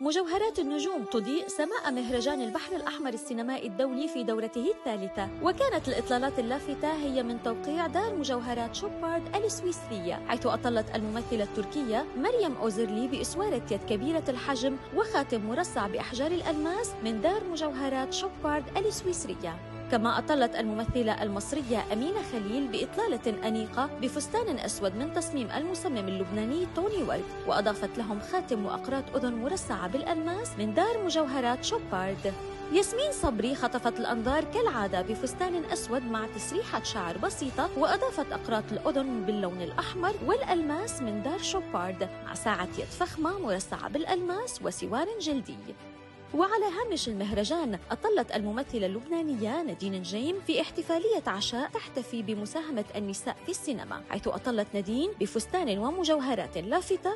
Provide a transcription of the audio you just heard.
مجوهرات النجوم تضيء سماء مهرجان البحر الأحمر السينمائي الدولي في دورته الثالثة. وكانت الإطلالات اللافتة هي من توقيع دار مجوهرات شوبارد السويسرية حيث أطلت الممثلة التركية مريم أوزرلي بإسوارة يد كبيرة الحجم وخاتم مرصع بأحجار الألماس من دار مجوهرات شوبارد السويسرية. كما أطلت الممثلة المصرية أمينة خليل بإطلالة أنيقة بفستان أسود من تصميم المصمم اللبناني توني ويلت وأضافت لهم خاتم وأقراط أذن مرصعة بالألماس من دار مجوهرات شوبارد. ياسمين صبري خطفت الأنظار كالعادة بفستان أسود مع تسريحة شعر بسيطة وأضافت أقراط الأذن باللون الأحمر والألماس من دار شوبارد مع ساعة يد فخمة مرصعة بالألماس وسوار جلدي. وعلى هامش المهرجان أطلت الممثلة اللبنانية نادين نجيم في احتفالية عشاء تحتفي بمساهمة النساء في السينما حيث أطلت نادين بفستان ومجوهرات لافتة